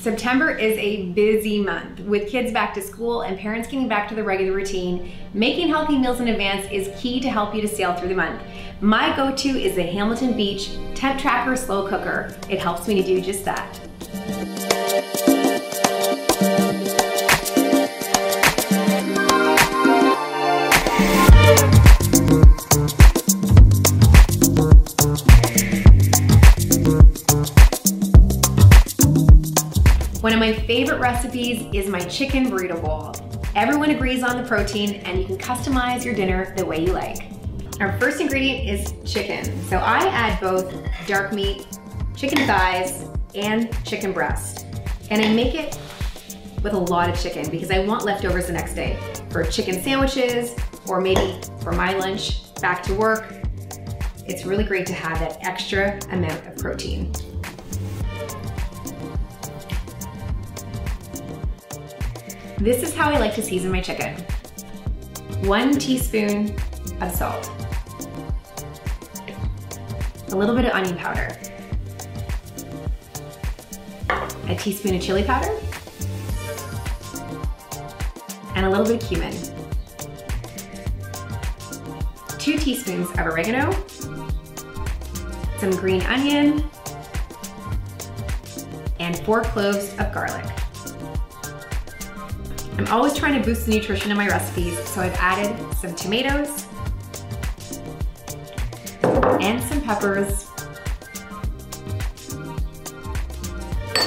September is a busy month. With kids back to school and parents getting back to the regular routine, making healthy meals in advance is key to help you to sail through the month. My go-to is the Hamilton Beach Temp Tracker Slow Cooker. It helps me to do just that. My favorite recipes is my chicken burrito bowl. Everyone agrees on the protein and you can customize your dinner the way you like. Our first ingredient is chicken. So I add both dark meat, chicken thighs, and chicken breast. And I make it with a lot of chicken because I want leftovers the next day for chicken sandwiches or maybe for my lunch back to work. It's really great to have that extra amount of protein. This is how I like to season my chicken. One teaspoon of salt. A little bit of onion powder. A teaspoon of chili powder. And a little bit of cumin. Two teaspoons of oregano. Some green onion. And four cloves of garlic. I'm always trying to boost the nutrition in my recipes, so I've added some tomatoes and some peppers.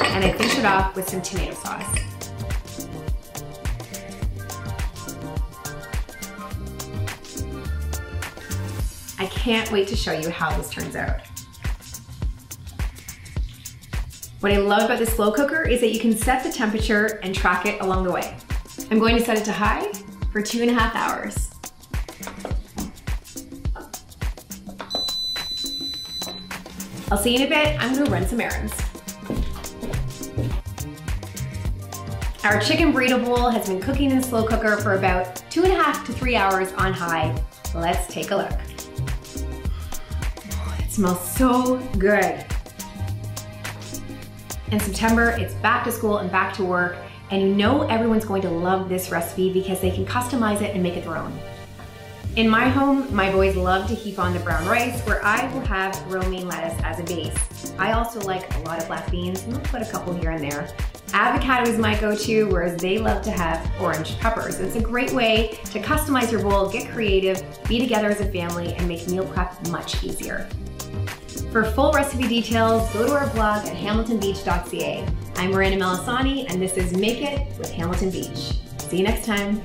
And I finish it off with some tomato sauce. I can't wait to show you how this turns out. What I love about the slow cooker is that you can set the temperature and track it along the way. I'm going to set it to high for two and a half hours. I'll see you in a bit. I'm gonna run some errands. Our chicken burrito bowl has been cooking in slow cooker for about two and a half to three hours on high. Let's take a look. Oh, it smells so good. In September, it's back to school and back to work, and you know everyone's going to love this recipe because they can customize it and make it their own. In my home, my boys love to heap on the brown rice where I will have romaine lettuce as a base. I also like a lot of black beans and I'll put a couple here and there. Avocado is my go-to, whereas they love to have orange peppers. It's a great way to customize your bowl, get creative, be together as a family, and make meal prep much easier. For full recipe details, go to our blog at hamiltonbeach.ca. I'm Miranda Malisani, and this is Make It with Hamilton Beach. See you next time.